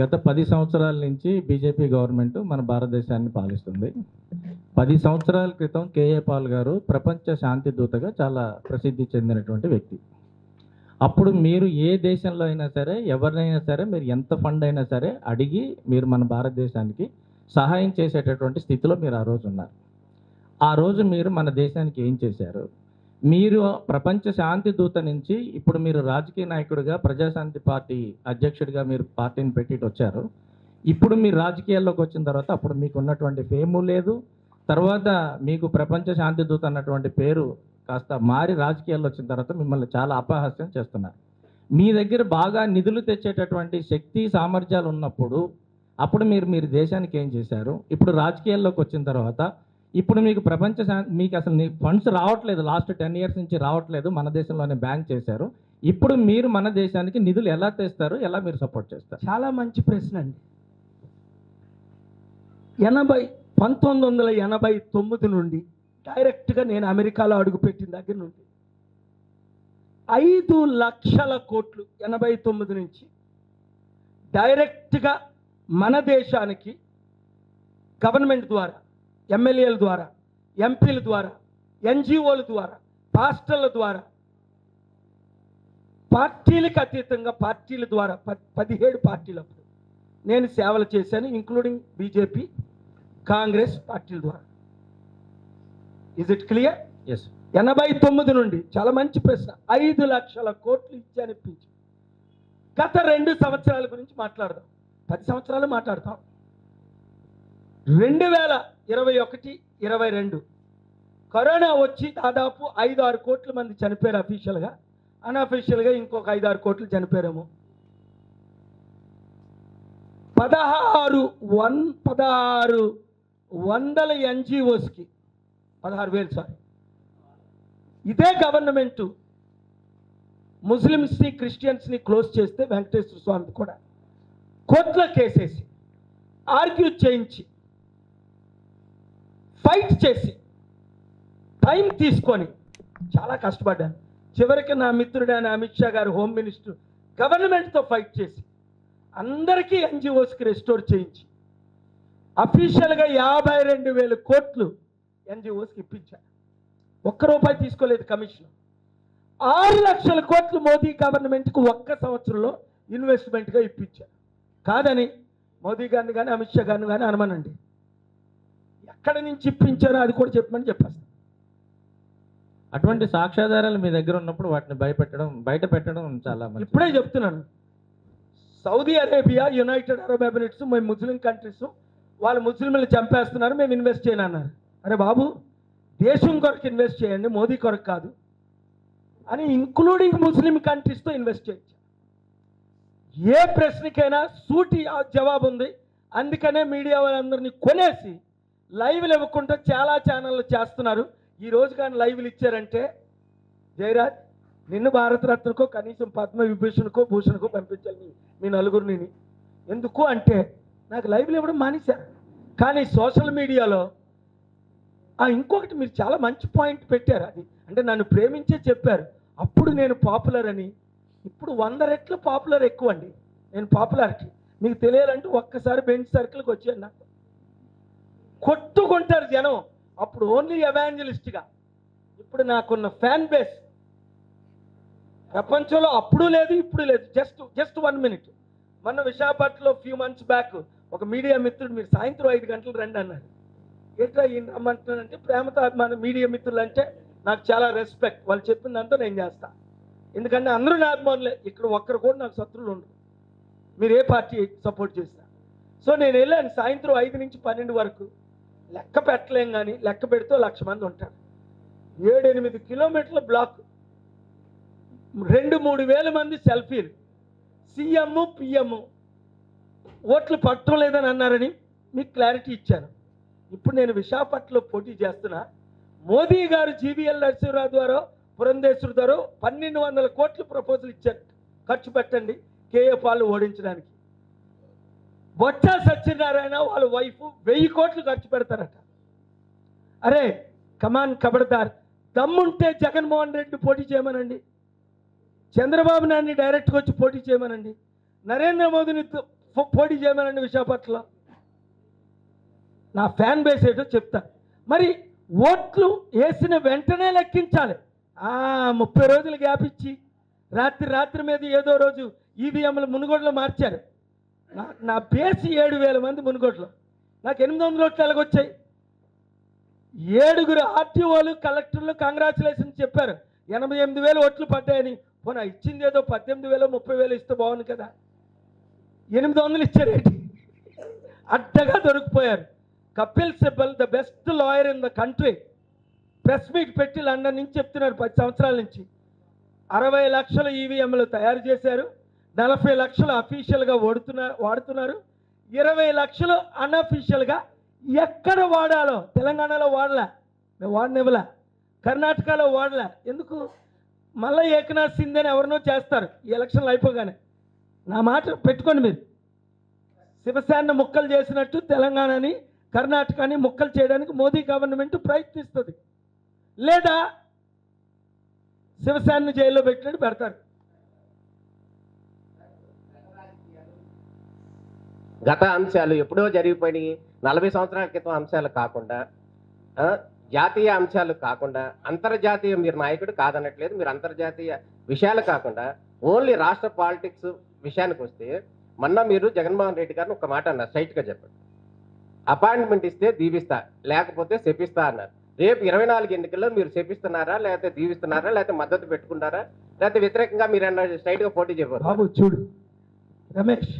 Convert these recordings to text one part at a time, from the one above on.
గత పది సంవత్సరాల నుంచి బీజేపీ గవర్నమెంట్ మన భారతదేశాన్ని పాలిస్తుంది. పది సంవత్సరాల క్రితం కేఏ పాల్ గారు ప్రపంచ శాంతి దూతగా చాలా ప్రసిద్ధి చెందినటువంటి వ్యక్తి. అప్పుడు మీరు ఏ దేశంలో అయినా సరే ఎవరినైనా సరే మీరు ఎంత ఫండ్ అయినా సరే అడిగి మీరు మన భారతదేశానికి సహాయం చేసేటటువంటి స్థితిలో మీరు ఆ రోజు ఉన్నారు. ఆ రోజు మీరు మన దేశానికి ఏం చేశారు? మీరు ప్రపంచ శాంతి దూత నుంచి ఇప్పుడు మీరు రాజకీయ నాయకుడిగా ప్రజాశాంతి పార్టీ అధ్యక్షుడిగా మీరు పార్టీని పెట్టి వచ్చారు. ఇప్పుడు మీరు రాజకీయాల్లోకి వచ్చిన తర్వాత అప్పుడు మీకు ఉన్నటువంటి ఫేము లేదు. తర్వాత మీకు ప్రపంచ శాంతి దూత అన్నటువంటి పేరు కాస్త మారి రాజకీయాల్లో వచ్చిన తర్వాత మిమ్మల్ని చాలా అపహాస్యం చేస్తున్నారు. మీ దగ్గర బాగా నిధులు తెచ్చేటటువంటి శక్తి సామర్థ్యాలు ఉన్నప్పుడు అప్పుడు మీరు మీరు దేశానికి ఏం చేశారు? ఇప్పుడు రాజకీయాల్లోకి వచ్చిన తర్వాత ఇప్పుడు మీకు ప్రపంచ మీకు అసలు ఫండ్స్ రావట్లేదు. లాస్ట్ టెన్ ఇయర్స్ నుంచి రావట్లేదు. మన దేశంలోనే బ్యాన్ చేశారు. ఇప్పుడు మీరు మన దేశానికి నిధులు ఎలా తెస్తారు? ఎలా మీరు సపోర్ట్ చేస్తారు? చాలా మంచి ప్రశ్న అండి. ఎనభై పంతొమ్మిది వందల ఎనభై తొమ్మిది నుండి డైరెక్ట్గా నేను అమెరికాలో అడుగుపెట్టిన దగ్గర నుండి ఐదు లక్షల కోట్లు ఎనభై తొమ్మిది నుంచి డైరెక్ట్గా మన దేశానికి గవర్నమెంట్ ద్వారా ఎమ్మెల్యేల ద్వారా ఎంపీల ద్వారా ఎన్జిఓల ద్వారా పాస్టర్ల ద్వారా పార్టీలకు అతీతంగా పార్టీల ద్వారా ప- పదిహేడు పార్టీలప్పుడు నేను సేవలు చేశాను ఇంక్లూడింగ్ బీజేపీ కాంగ్రెస్ పార్టీల ద్వారా. ఇజ్ ఇట్ క్లియర్ ఎస్ ఎనభై తొమ్మిది నుండి చాలా మంచి ప్రశ్న ఐదు లక్షల కోట్లు ఇచ్చానిపించి గత రెండు సంవత్సరాల గురించి మాట్లాడదాం. పది సంవత్సరాలు మాట్లాడతాం. రెండు వేల ఇరవై ఒకటి ఇరవై రెండు కరోనా వచ్చి దాదాపు ఐదు ఆరు కోట్ల మంది చనిపోయారు అఫీషియల్గా అన్అఫీషియల్గా ఇంకొక ఐదు ఆరు కోట్లు చనిపోయారేమో. పదహారు వన్ పదహారు వందల ఎన్జిఓస్కి పదహారు వేలు సారీ ఇదే గవర్నమెంట్ ముస్లిమ్స్ని క్రిస్టియన్స్ని క్లోజ్ చేస్తే వెంకటేశ్వర స్వామి కూడా. కోర్టులో కేసేసి ఆర్గ్యూ చేయించి ఫైట్ చేసి టైం తీసుకొని చాలా కష్టపడ్డాను. చివరికి నా మిత్రుడైన అమిత్ షా గారు హోమ్ మినిస్టర్ గవర్నమెంట్తో ఫైట్ చేసి అందరికీ ఎన్జిఓస్కి రెస్టోర్ చేయించి అఫీషియల్గా యాభై రెండు వేల కోట్లు ఎన్జిఓస్కి ఇప్పించారు ఒక్క రూపాయి తీసుకోలేదు కమిషన్. ఆరు లక్షల కోట్లు మోదీ గవర్నమెంట్కు ఒక్క సంవత్సరంలో ఇన్వెస్ట్మెంట్గా ఇప్పించారు కాదని మోదీ గారిని కానీ అమిత్ షా గారిని కానీ అనమనండి. ఎక్కడి నుంచి ఇప్పించారో అది కూడా చెప్పమని చెప్పేస్తాను. అటువంటి సాక్ష్యాధారాలు మీ దగ్గర ఉన్నప్పుడు వాటిని భయపెట్టడం బయట పెట్టడం చాలా. ఇప్పుడే చెప్తున్నాను. Saudi Arabia United Arab Emirates మేము ముస్లిం కంట్రీస్ వాళ్ళు ముస్లింలు చంపేస్తున్నారు మేము ఇన్వెస్ట్ చేయను అన్నారు. అరే బాబు దేశం కొరకు ఇన్వెస్ట్ చేయండి మోదీ కొరకు కాదు. అని ఇంక్లూడింగ్ ముస్లిం కంట్రీస్తో ఇన్వెస్ట్ చేయొచ్చు ఏ ప్రశ్నకైనా సూటి ఆ జవాబు ఉంది. అందుకనే మీడియా వాళ్ళందరినీ కొనేసి లైవ్లు ఇవ్వకుండా చాలా ఛానళ్ళు చేస్తున్నారు. ఈ రోజు కానీ లైవ్లు ఇచ్చారంటే జయరాజ్ నిన్ను భారతరత్నకో కనీసం పద్మవిభూషణకో భూషణకో పంపించాలి మీ- మీ నలుగురిని. ఎందుకు అంటే నాకు లైవ్లు ఇవ్వడం మానేశా. కానీ సోషల్ మీడియాలో ఆ ఇంకొకటి మీరు చాలా మంచి పాయింట్ పెట్టారు అది. అంటే నన్ను ప్రేమించే చెప్పారు. అప్పుడు నేను పాపులర్ అని. ఇప్పుడు వంద రెట్లు పాపులర్ ఎక్కువ అండి నేను పాపులారిటీ. మీకు తెలియాలంటే ఒక్కసారి బెంచ్ సర్కిల్కి వచ్చాను నాకు. కొట్టుకుంటారు జనం. అప్పుడు ఓన్లీ ఎవాంజలిస్ట్గా ఇప్పుడు నాకున్న ఫ్యాన్ బేస్ ప్రపంచంలో అప్పుడు లేదు ఇప్పుడు లేదు. జస్ట్ జస్ట్ వన్ మినిట్ మొన్న విశాఖపట్నంలో ఫ్యూ మంత్స్ బ్యాక్ ఒక మీడియా మిత్రుడు మీరు సాయంత్రం ఐదు గంటలు రండి అన్నారు. ఎట్లా ఈయన రమ్మంటున్నానంటే ప్రేమతో అభిమాన మీడియా మిత్రులు అంటే నాకు చాలా రెస్పెక్ట్ వాళ్ళు చెప్పిందంతా నేను చేస్తా. ఎందుకంటే అందరూ నా అభిమానులే. ఇక్కడ ఒక్కరు కూడా నాకు శత్రువులు ఉండరు. మీరు ఏ పార్టీ సపోర్ట్ చేసినా. సో నేను వెళ్ళాను సాయంత్రం ఐదు నుంచి పన్నెండు వరకు. లెక్క పెట్టలేం కానీ లెక్క పెడితే లక్ష మంది ఉంటారు. ఏడు ఎనిమిది కిలోమీటర్ల బ్లాక్. రెండు మూడు వేల మంది సెల్ఫీలు. CM PM. ఓట్లు పట్టడం లేదని అన్నారని మీకు క్లారిటీ ఇచ్చాను. ఇప్పుడు నేను విశాఖపట్నంలో పోటీ చేస్తున్నా. మోదీ గారు జీవీఎల్ నరసింహరావు ద్వారా పురంధేశ్వరి ద్వారా పన్నెండు వందల కోట్లు ప్రపోజల్ ఇచ్చారు. ఖర్చు పెట్టండి. కేఏ పాలు ఓడించడానికి. బొత్స సత్యనారాయణ వాళ్ళ వైఫ్ వెయ్యి కోట్లు ఖర్చు పెడతారట. అరే కమాన్ కబడదార్ దమ్ముంటే జగన్మోహన్ రెడ్డి పోటీ చేయమనండి. చంద్రబాబు నాయుడిని డైరెక్ట్గా వచ్చి పోటీ చేయమనండి. నరేంద్ర మోదీని పోటీ చేయమనండి విశాఖపట్నంలో. నా ఫ్యాన్ బేస్ ఏంటో చెప్తా. మరి ఓట్లు వేసిన వెంటనే లెక్కించాలి. ఆ ముప్పై రోజులు గ్యాప్ ఇచ్చి రాత్రి రాత్రి మీద ఏదో రోజు ఈవీఎంలు మునుగోడలో మార్చారు. నా నా ఏడు వేల మంది మునుగోడులో నాకు ఎనిమిది వందల ఓట్లు ఎలాగొచ్చాయి? ఏడుగురు ఆర్టీఓలు కలెక్టర్లు కంగ్రాచులేషన్స్ చెప్పారు. ఎనభై ఎనిమిది వేలు ఓట్లు పడ్డాయని. పోనా ఇచ్చింది ఏదో పద్దెనిమిది వేలు ముప్పై వేలు ఇస్తే బాగుంది కదా. ఎనిమిది వందలు ఇచ్చారేంటి? అడ్డగా దొరికిపోయారు. Kapil Sibal the best lawyer in the country. Press meet పెట్టి లండన్ నుంచి చెప్తున్నారు పది సంవత్సరాల నుంచి. అరవై లక్షల ఈవీఎంలు తయారు చేశారు. నలభై లక్షలు అఫీషియల్గా వాడుతున్నారు వాడుతున్నారు. ఇరవై లక్షలు అన్అఫీషియల్గా ఎక్కడ వాడాలో తెలంగాణలో వాడలే. మేము వాడనివ్వలే. కర్ణాటకలో వాడలే. ఎందుకు? మళ్ళీ ఏకనాథ్ సింధేని ఎవరినో చేస్తారు. ఈ ఎలక్షన్లు అయిపోగానే. నా మాట పెట్టుకోండి మీరు. శివసేన ముక్కలు చేసినట్టు తెలంగాణని కర్ణాటకని ముక్కలు చేయడానికి మోదీ గవర్నమెంట్ ప్రయత్నిస్తుంది. లేదా శివసేనను జైల్లో పెట్టినట్టు పెడతారు. గత అంశాలు ఎప్పుడో జరిగిపోయినాయి. నలభై సంవత్సరాల క్రితం అంశాలు కాకుండా జాతీయ అంశాలు కాకుండా అంతర్జాతీయ మీరు నాయకుడు కాదనట్లేదు మీరు అంతర్జాతీయ విషయాలు కాకుండా ఓన్లీ రాష్ట్ర పాలిటిక్స్ విషయానికి వస్తే మొన్న మీరు జగన్మోహన్ రెడ్డి గారిని ఒక మాట అన్నారు స్ట్రైట్గా చెప్పండి. అపాయింట్మెంట్ ఇస్తే దీవిస్తా లేకపోతే శపిస్తా అన్నారు. రేపు ఇరవై నాలుగు ఎన్నికల్లో మీరు చేపిస్తున్నారా లేకపోతే దీవిస్తున్నారా లేకపోతే మద్దతు పెట్టుకున్నారా లేకపోతే వ్యతిరేకంగా మీరు అన్న స్ట్రైట్గా పోటీ చెప్పారు బాబు చూడు. రమేష్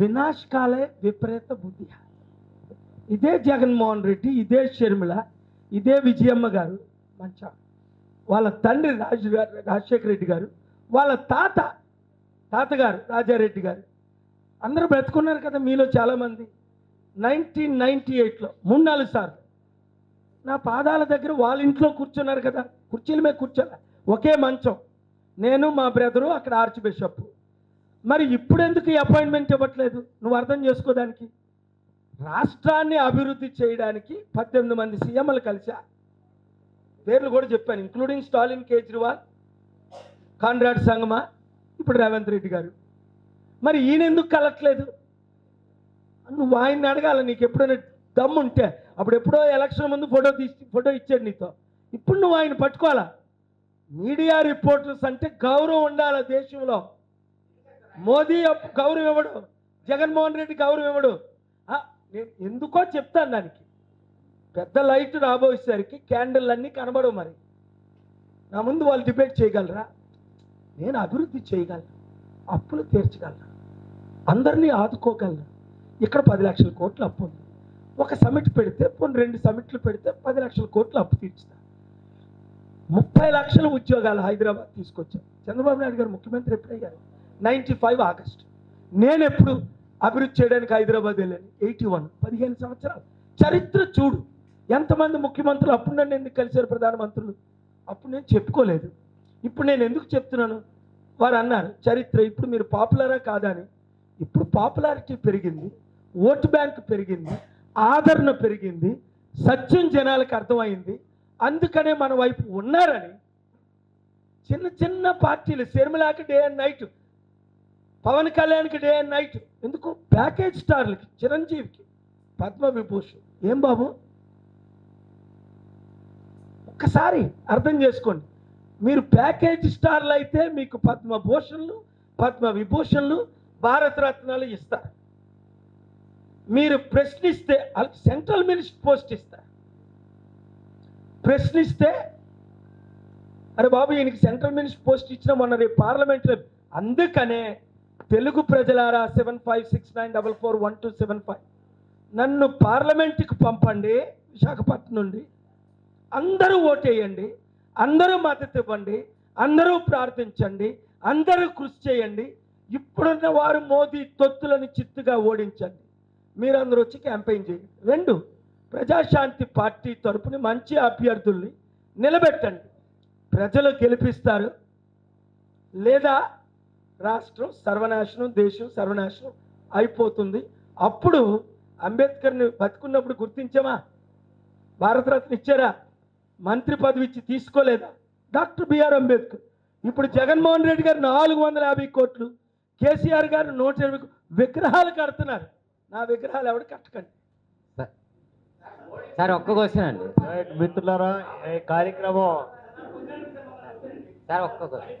వినాశకాలే విపరీత బుద్ధి ఇదే జగన్మోహన్ రెడ్డి ఇదే షర్మిల ఇదే విజయమ్మ గారు మంచ వాళ్ళ తండ్రి రాజు గారు రాజశేఖర రెడ్డి గారు వాళ్ళ తాత తాతగారు రాజారెడ్డి గారు అందరూ బ్రతుకున్నారు కదా మీలో చాలామంది నైన్టీన్ నైంటీ ఎయిట్లో మూడు నాలుగు సార్లు నా పాదాల దగ్గర వాళ్ళ ఇంట్లో కూర్చున్నారు కదా కుర్చీల మీద కూర్చోలే ఒకే మంచం నేను మా బ్రదరు అక్కడ ఆర్చ్ బిషప్ మరి ఇప్పుడు ఎందుకు ఈ అపాయింట్మెంట్ ఇవ్వట్లేదు? నువ్వు అర్థం చేసుకోదానికి రాష్ట్రాన్ని అభివృద్ధి చేయడానికి పద్దెనిమిది మంది సీఎంలు కలిసా పేర్లు కూడా చెప్పాను ఇంక్లూడింగ్ స్టాలిన్ కేజ్రీవాల్ కాన్రాడ్ సంగమా ఇప్పుడు రేవంత్ రెడ్డి గారు. మరి ఈయన ఎందుకు కలట్లేదు? నువ్వు ఆయన్ని అడగాల నీకు ఎప్పుడైనా దమ్ము ఉంటే అప్పుడు ఎప్పుడో ఎలక్షన్ ముందు ఫోటో తీసి ఫోటో ఇచ్చాడు నీతో. ఇప్పుడు నువ్వు ఆయన పట్టుకోవాలా? మీడియా రిపోర్టర్స్ అంటే గౌరవం ఉండాలి దేశంలో. మోదీ గౌరవం ఇవ్వడు. జగన్మోహన్ రెడ్డి గౌరవం ఇవ్వడు. నేను ఎందుకో చెప్తాను దానికి. పెద్ద లైట్ రాబోయేసరికి క్యాండిల్ అన్నీ కనబడవు మరి. నా ముందు వాళ్ళు డిబేట్ చేయగలరా? నేను అభివృద్ధి చేయగలను. అప్పులు తీర్చగలను. అందరినీ ఆదుకోగలను. ఇక్కడ పది లక్షల కోట్లు అప్పు ఉంది. ఒక సమిట్ పెడితే పోనీ రెండు సమిట్లు పెడితే పది లక్షల కోట్లు అప్పు తీర్చుతా. ముప్పై లక్షల ఉద్యోగాలు హైదరాబాద్ తీసుకొచ్చాం చంద్రబాబు నాయుడు గారు ముఖ్యమంత్రి ఎప్పుడయ్యారు? Ninety five August. నేను ఎప్పుడు అభివృద్ధి చేయడానికి హైదరాబాద్ వెళ్ళాను. ఎయిటీ వన్ పదిహేను సంవత్సరాలు. చరిత్ర చూడు. ఎంతమంది ముఖ్యమంత్రులు అప్పుడు నన్ను ఎందుకు కలిశారు ప్రధానమంత్రులు? అప్పుడు నేను చెప్పుకోలేదు. ఇప్పుడు నేను ఎందుకు చెప్తున్నాను? వారు అన్నారు చరిత్ర ఇప్పుడు మీరు పాపులరా కాదా అని ఇప్పుడు పాపులారిటీ పెరిగింది ఓటు బ్యాంక్ పెరిగింది ఆదరణ పెరిగింది సత్యం జనాలకు అర్థమైంది. అందుకనే మన వైపు ఉన్నారని చిన్న చిన్న పార్టీలు శర్మిలాకి డే అండ్ నైట్ పవన్ కళ్యాణ్కి డే అండ్ నైట్ ఎందుకు? ప్యాకేజ్ స్టార్లకి చిరంజీవికి పద్మ విభూషణ్. ఏం బాబు? ఒక్కసారి అర్థం చేసుకోండి. మీరు ప్యాకేజ్ స్టార్లు అయితే మీకు పద్మభూషణ్లు పద్మ విభూషణ్లు భారతరత్నాలు ఇస్తారు. మీరు ప్రశ్నిస్తే సెంట్రల్ మినిస్టర్ పోస్ట్ ఇస్తారు. ప్రశ్నిస్తే అరే బాబు ఈయనకి సెంట్రల్ మినిస్టర్ పోస్ట్ ఇచ్చిన మొన్న రేపు పార్లమెంట్లో అందుకనే తెలుగు ప్రజలారా seven five six nine double four one two seven five నన్ను పార్లమెంట్కి పంపండి విశాఖపట్నం నుండి. అందరూ ఓటేయండి అందరూ మద్దతు ఇవ్వండి అందరూ ప్రార్థించండి అందరూ కృషి చేయండి. ఇప్పుడున్న వారు మోదీ తొత్తులను చిత్తుగా ఓడించండి. మీరందరూ వచ్చి క్యాంపెయిన్ చేయండి. రెండు ప్రజాశాంతి పార్టీ తరపున మంచి అభ్యర్థుల్ని నిలబెట్టండి. ప్రజలు గెలిపిస్తారు. లేదా రాష్ట్రం సర్వనాశనం దేశం సర్వనాశనం అయిపోతుంది. అప్పుడు అంబేద్కర్ని బతుకున్నప్పుడు గుర్తించామా? భారతరత్న ఇచ్చారా? మంత్రి పదవి ఇచ్చి తీసుకోలేదా? Doctor B R Ambedkar. ఇప్పుడు జగన్మోహన్ రెడ్డి గారు నాలుగు వందల యాభై కోట్లు కేసీఆర్ గారు నూట ఇరవై విగ్రహాలు కడుతున్నారు. నా విగ్రహాలు ఎవడు కట్టకండి. సార్ ఒక్క క్వశ్చన్ అండి. రైట్ మిత్రులారా ఈ కార్యక్రమం సార్ ఒక్క క్వశ్చన్.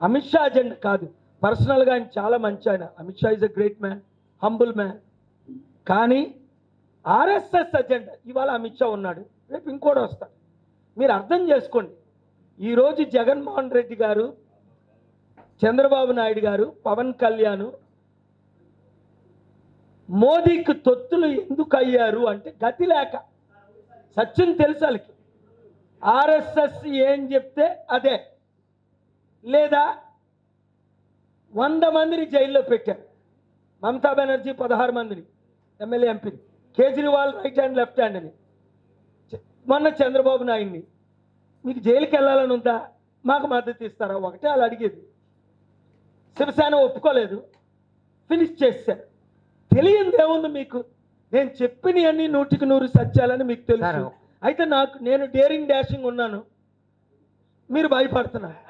అమిత్ షా అజెండా కాదు. పర్సనల్గా ఆయన చాలా మంచి ఆయన. Amit Shah is a great man humble man కానీ ఆర్ఎస్ఎస్ అజెండా ఇవాళ అమిత్ షా ఉన్నాడు. రేపు ఇంకోటి వస్తాడు. మీరు అర్థం చేసుకోండి. ఈరోజు జగన్మోహన్ రెడ్డి గారు చంద్రబాబు నాయుడు గారు పవన్ కళ్యాణ్ మోదీకి తొత్తులు ఎందుకు అయ్యారు అంటే గతి లేక. సత్యం తెలుసు వాళ్ళకి. ఆర్ఎస్ఎస్ ఏం చెప్తే అదే. లేదా వంద మందిని జైల్లో పెట్టారు. మమతా బెనర్జీ పదహారు మందిని ఎమ్మెల్యే ఎంపీని. Kejriwal right hand left hand అని. మొన్న చంద్రబాబు నాయుడిని. మీకు జైలుకి వెళ్ళాలని ఉందా? మాకు మద్దతు ఇస్తారా? ఒకటే వాళ్ళు అడిగేది. శివసేన ఒప్పుకోలేదు. ఫినిష్ చేశారు ఏముంది మీకు? నేను చెప్పినవన్నీ నూటికి నూరు సత్యాలని మీకు తెలుసు. అయితే నాకు నేను డేరింగ్ డాషింగ్ ఉన్నాను. మీరు భయపడుతున్నారు.